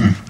Mm.